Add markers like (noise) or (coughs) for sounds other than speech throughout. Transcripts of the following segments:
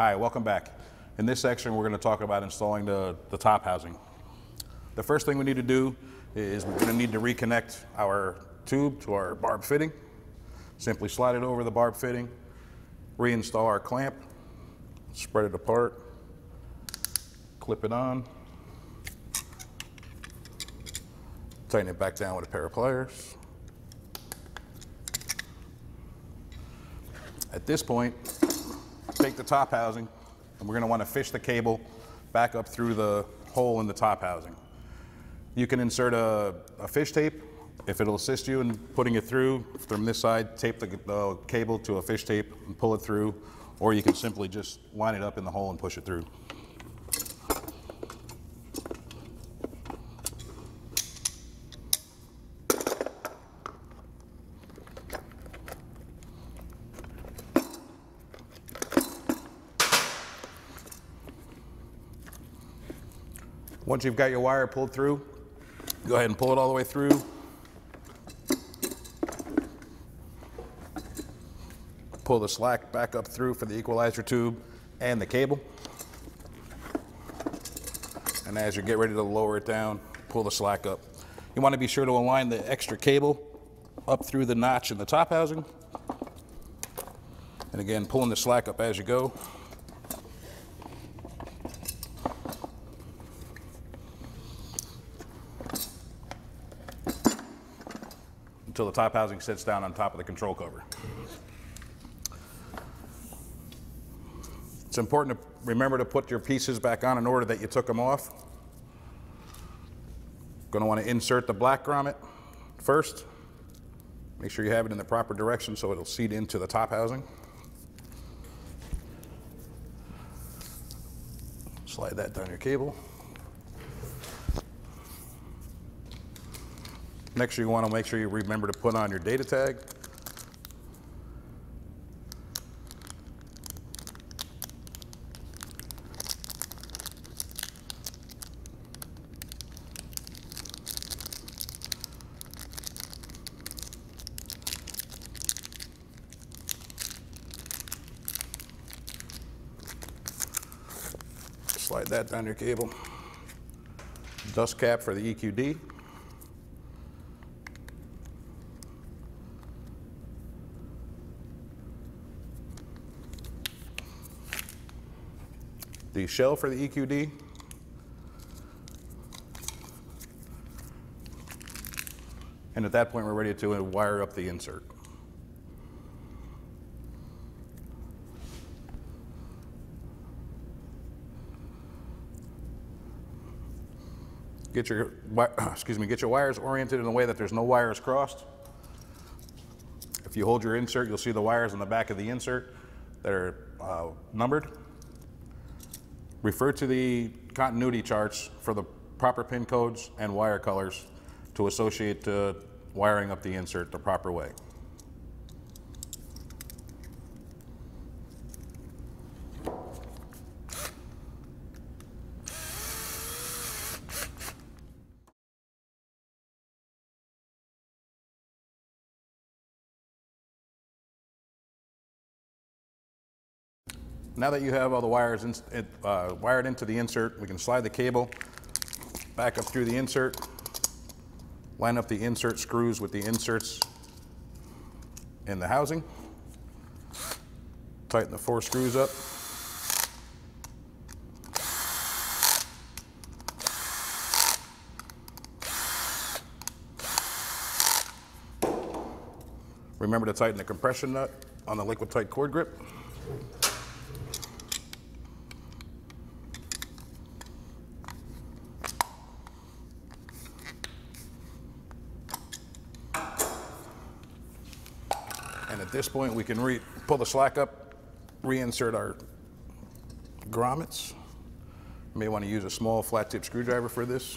Hi, welcome back. In this section, we're going to talk about installing the, the top housing. The first thing we need to do is we're going to need to reconnect our tube to our barb fitting. Simply slide it over the barb fitting, reinstall our clamp, spread it apart, clip it on, tighten it back down with a pair of pliers. At this point, take the top housing, and we're going to want to fish the cable back up through the hole in the top housing. You can insert a, a fish tape if it'll assist you in putting it through. From this side, tape the, the cable to a fish tape and pull it through, or you can simply just line it up in the hole and push it through. Once you've got your wire pulled through, go ahead and pull it all the way through. Pull the slack back up through for the equalizer tube and the cable. And as you get ready to lower it down, pull the slack up. You want to be sure to align the extra cable up through the notch in the top housing. And again, pulling the slack up as you go. Until the top housing sits down on top of the control cover. It's important to remember to put your pieces back on in order that you took them off. Going to want to insert the black grommet first. Make sure you have it in the proper direction so it'll seat into the top housing. Slide that down your cable. Next, you want to make sure you remember to put on your data tag. Slide that down your cable. Dust cap for the EQD. The shell for the EQD. And at that point, we're ready to wire up the insert. Get your, (coughs) excuse me, get your wires oriented in a way that there's no wires crossed. If you hold your insert, you'll see the wires on the back of the insert that are uh, numbered. Refer to the continuity charts for the proper pin codes and wire colors to associate uh, wiring up the insert the proper way. Now that you have all the wires in, uh, wired into the insert, we can slide the cable back up through the insert, line up the insert screws with the inserts in the housing, tighten the four screws up. Remember to tighten the compression nut on the liquid tight cord grip. At this point, we can re pull the slack up, reinsert our grommets. You may want to use a small flat tip screwdriver for this.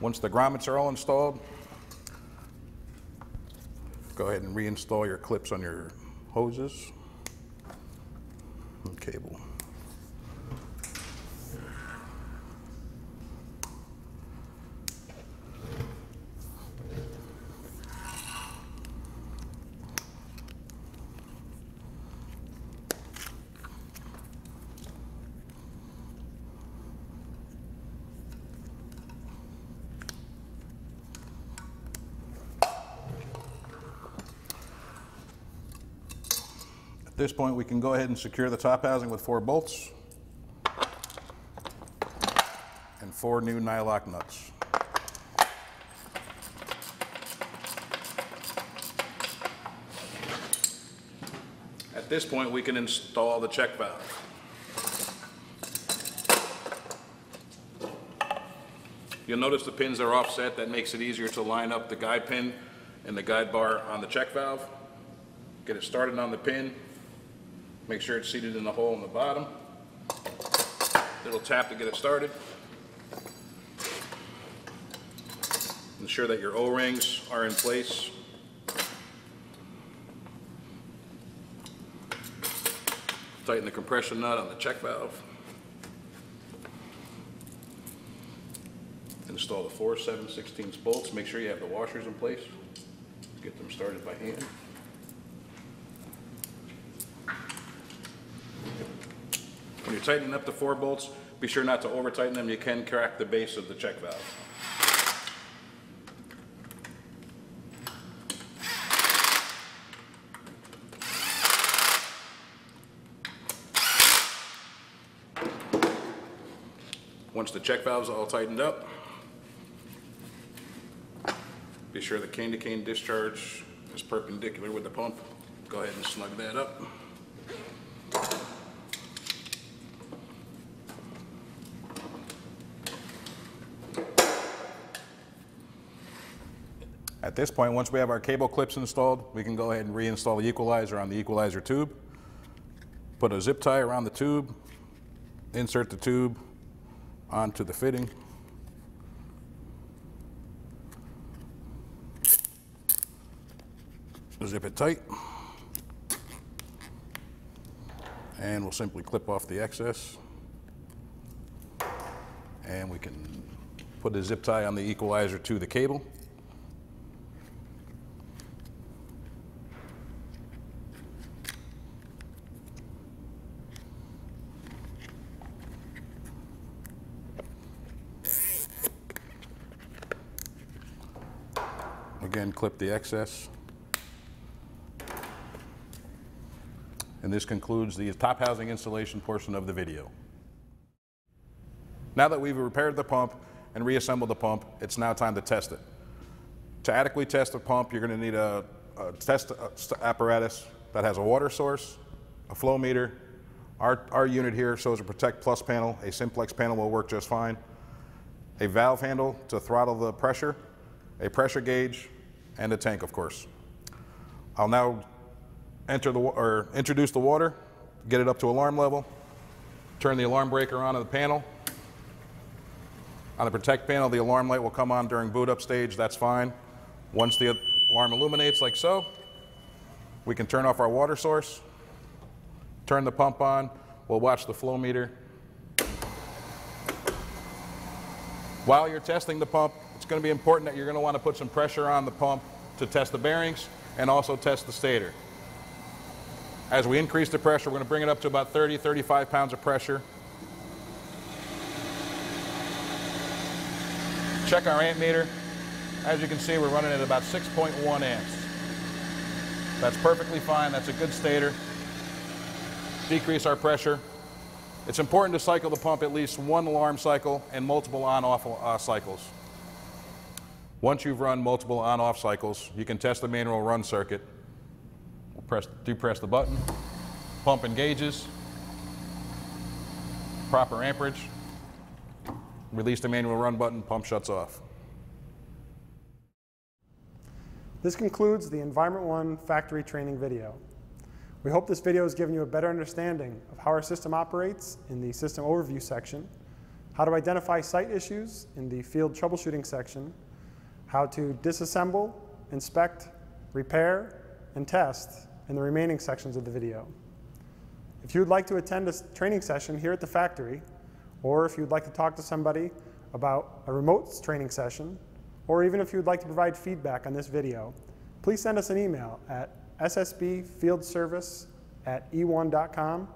Once the grommets are all installed, go ahead and reinstall your clips on your hoses and cable. At this point, we can go ahead and secure the top housing with four bolts and four new nylock nuts. At this point, we can install the check valve. You'll notice the pins are offset. That makes it easier to line up the guide pin and the guide bar on the check valve. Get it started on the pin. Make sure it's seated in the hole in the bottom. Little tap to get it started. Ensure that your O-rings are in place. Tighten the compression nut on the check valve. Install the four 7 16 bolts. Make sure you have the washers in place. Get them started by hand. When you're tightening up the four bolts, be sure not to over tighten them. You can crack the base of the check valve. Once the check valve's all tightened up, be sure the cane-to-cane discharge is perpendicular with the pump. Go ahead and snug that up. At this point, once we have our cable clips installed, we can go ahead and reinstall the equalizer on the equalizer tube. Put a zip tie around the tube, insert the tube onto the fitting. Zip it tight. And we'll simply clip off the excess. And we can put a zip tie on the equalizer to the cable. Again, clip the excess. And this concludes the top housing installation portion of the video. Now that we've repaired the pump and reassembled the pump, it's now time to test it. To adequately test the pump, you're going to need a, a test uh, apparatus that has a water source, a flow meter. Our, our unit here shows a Protect Plus panel. A simplex panel will work just fine. A valve handle to throttle the pressure, a pressure gauge, and a tank, of course. I'll now enter the, or introduce the water, get it up to alarm level, turn the alarm breaker on on the panel. On the protect panel, the alarm light will come on during boot up stage, that's fine. Once the alarm illuminates like so, we can turn off our water source, turn the pump on, we'll watch the flow meter. While you're testing the pump, it's going to be important that you're going to want to put some pressure on the pump to test the bearings and also test the stator. As we increase the pressure, we're going to bring it up to about 30, 35 pounds of pressure. Check our amp meter. As you can see, we're running at about 6.1 amps. That's perfectly fine. That's a good stator. Decrease our pressure. It's important to cycle the pump at least one alarm cycle and multiple on-off uh, cycles. Once you've run multiple on-off cycles, you can test the manual run circuit. Press, do press the button, pump engages, proper amperage, release the manual run button, pump shuts off. This concludes the Environment One factory training video. We hope this video has given you a better understanding of how our system operates in the system overview section, how to identify site issues in the field troubleshooting section, how to disassemble, inspect, repair, and test in the remaining sections of the video. If you would like to attend a training session here at the factory, or if you'd like to talk to somebody about a remote training session, or even if you'd like to provide feedback on this video, please send us an email at ssbfieldservice at eone.com.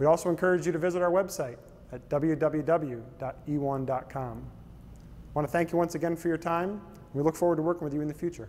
We also encourage you to visit our website at www.eone.com. I want to thank you once again for your time. We look forward to working with you in the future.